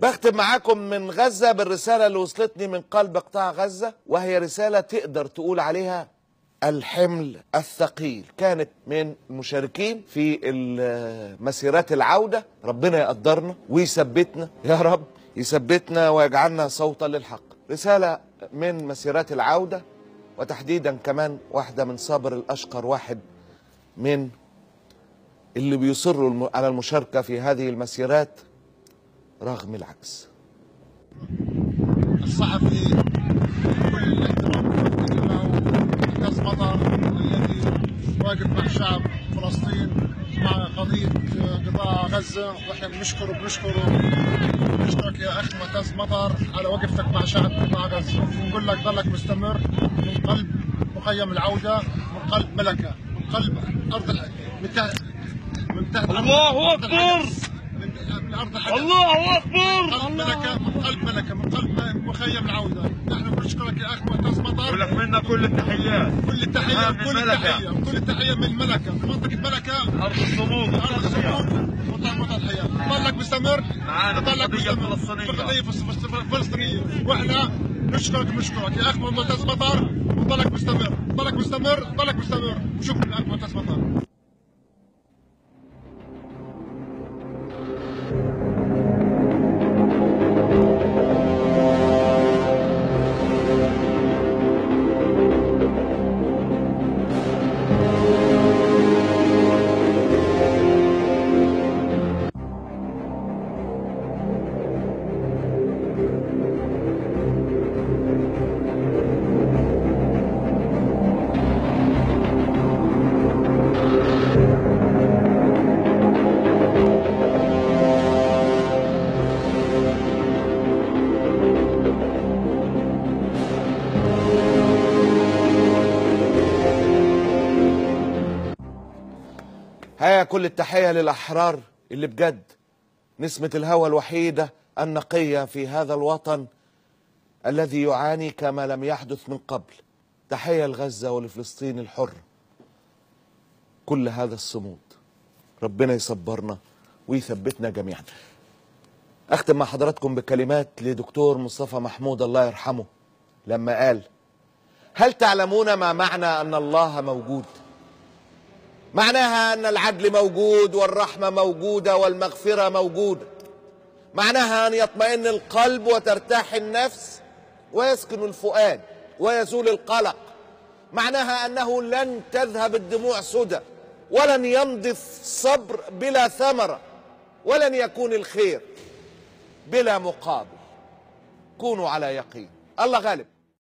بختم معاكم من غزة بالرسالة اللي وصلتني من قلب قطاع غزة وهي رسالة تقدر تقول عليها الحمل الثقيل. كانت من المشاركين في مسيرات العودة. ربنا يقدرنا ويثبتنا يا رب يثبتنا ويجعلنا صوتا للحق. رسالة من مسيرات العودة وتحديدا كمان واحدة من صابر الأشقر واحد من اللي بيصروا على المشاركة في هذه المسيرات. رغم العكس. الصحفي كل الاحترام له معتز مطر الذي واقف مع شعب فلسطين مع قضية قطاع غزة. وإحنا بنشكره بنشكره بنشكرك يا أخ معتز مطر على وقفتك مع شعب قطاع غزة. ونقول لك ضلك مستمر من قلب مخيم العودة من قلب ملكة من قلب أرض الح- من تحت من تحت الله! الحدث. من أكبر. قلب ملكة من قلب ملكة من قلب مخيم العودة. نحن بنشكرك يا أخ معتز مطر ولك منا كل التحيات. كل التحية آه، من كل ملكة. التحية كل التحية من ملكة من منطقة ملكة أرض الصمود أرض الصمود وطعم الحياة. ضلك مستمر. معانا في ضلك القضية مستمر. الفلسطينية. في القضية الفلس- الفلسطينية وإحنا نشكرك بنشكرك يا أخ معتز مطر وضلك مستمر. ضلك مستمر ضلك مستمر. شكرا يا أخ معتز مطر هيا كل التحية للأحرار اللي بجد. نسمة الهوى الوحيدة النقية في هذا الوطن الذي يعاني كما لم يحدث من قبل. تحية لغزة ولفلسطين الحر. كل هذا الصمود ربنا يصبرنا ويثبتنا جميعا. أختم مع حضراتكم بكلمات لدكتور مصطفى محمود الله يرحمه لما قال هل تعلمون ما معنى أن الله موجود؟ معناها أن العدل موجود والرحمة موجودة والمغفرة موجودة. معناها أن يطمئن القلب وترتاح النفس ويسكن الفؤاد ويزول القلق. معناها أنه لن تذهب الدموع سدى ولن يمضي الصبر بلا ثمرة ولن يكون الخير بلا مقابل. كونوا على يقين. الله غالب.